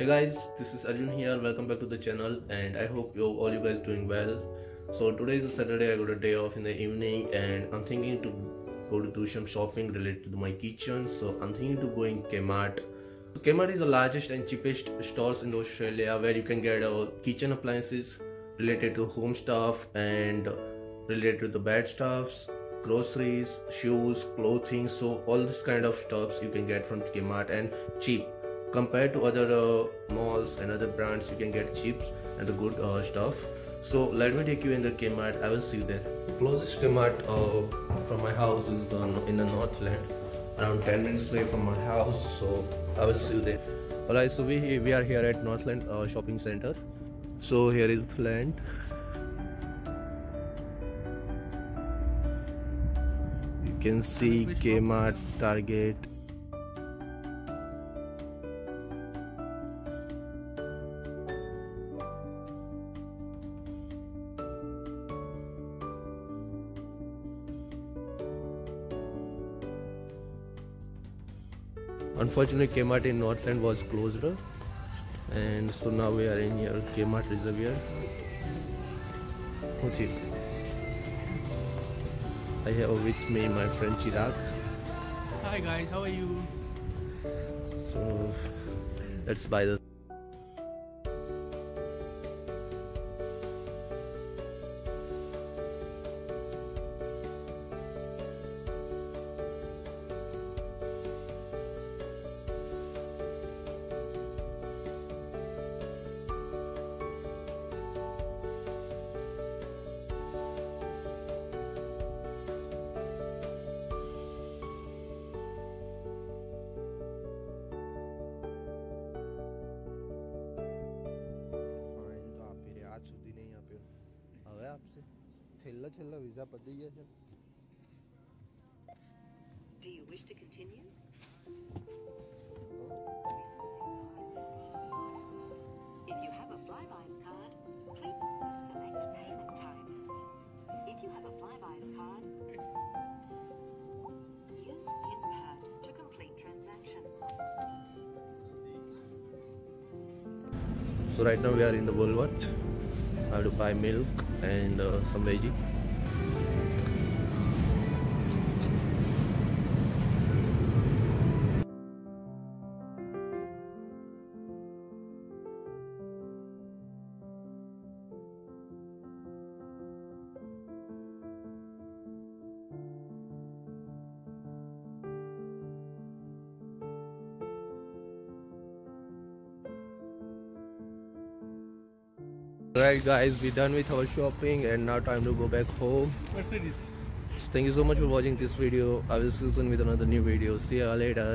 Hey guys, this is Arjun here. Welcome back to the channel, and I hope you all you guys doing well. So today is a Saturday. I got a day off in the evening, and I'm thinking to go to do some shopping related to my kitchen. So I'm thinking to go in Kmart. So Kmart is the largest and cheapest stores in Australia where you can get uh, kitchen appliances related to home stuff and related to the bed stuffs groceries shoes clothing so all this kind of stuffs you can get from Kmart and cheap compared to other uh, malls and other brands you can get cheap and the good uh, stuff. So let me take you in the Kmart. I will see you there. Closest Kmart uh, from my house is the, in the Northland around 10 minutes away from my house so I will see you there. Alright so we, we are here at Northland uh, shopping center. So here is the land. You can see Kmart Target Unfortunately, Kmart in Northland was closed, and so now we are in here Kmart Reservoir. What's it? I have with me my friend Chirag. Hi guys, how are you? So let's buy the. છેલ્લા છેલ્લા visa પતી ગયા છે Do you wish to continue? If you have a Flybuys card, please select payment type. If you have a Flybuys card, use PIN pad to complete transaction. So right now we are in the Woolworth. I have to buy milk and uh, some veggie. Right guys, we're done with our shopping and now time to go back home. Mercedes. Thank you so much for watching this video. I will see you soon with another new video. See ya later.